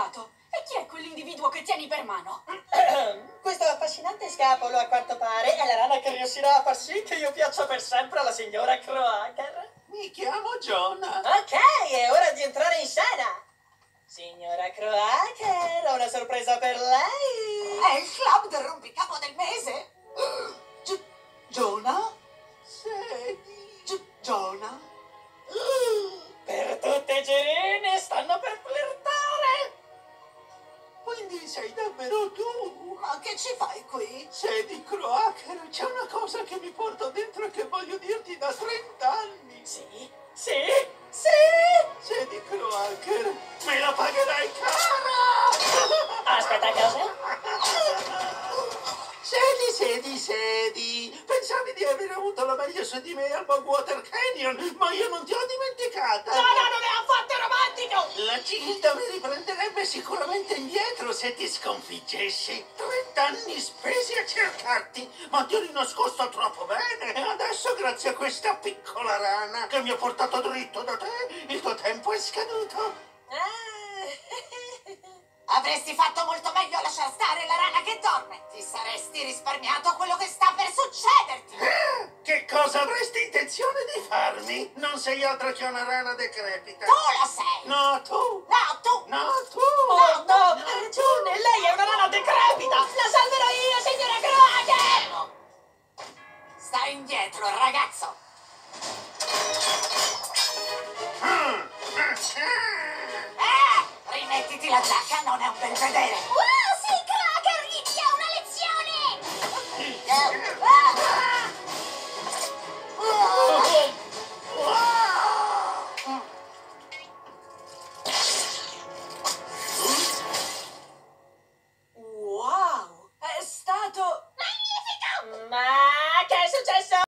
stato? E chi è quell'individuo che tieni per mano? Questo affascinante scapolo, a quanto pare, è la rana che riuscirà a far sì che io piaccia per sempre alla signora Croaker. Mi chiamo Jonah. Ok, è ora di entrare in scena. Signora Croaker, ho una sorpresa per lei. È il club del rompicapo Quindi sei davvero tu? Ma che ci fai qui? Sedi Croaker, c'è una cosa che mi porto dentro e che voglio dirti da 30 anni. Sì, sì, sì. Sedi Croaker, me la pagherai cara! Aspetta, cosa? Sedi, sedi, sedi. Pensavi di aver avuto la meglio su di me al Bogwater Canyon, ma io non ti ho dimenticata. No, no, affatto romantico! La Gilda mi riprenderebbe sicuramente indietro se ti sconfiggessi. Trent'anni spesi a cercarti, ma ti ho rinascosto troppo bene. E adesso, grazie a questa piccola rana che mi ha portato dritto da te, il tuo tempo è scaduto. Ah. Avresti fatto molto meglio a lasciar stare la rana che dorme. Ti saresti risparmiato quello che sta per succederti. Che cosa avresti intenzione di farmi? Non sei altro che una rana decrepita. Tu lo sei. No, tu. No, tu. No, tu. No, ha ragione, lei è una rana decrepita! La salverò io, signora! Fermo. Stai indietro, ragazzo. Eh, rimettiti la giacca, non è un bel vedere.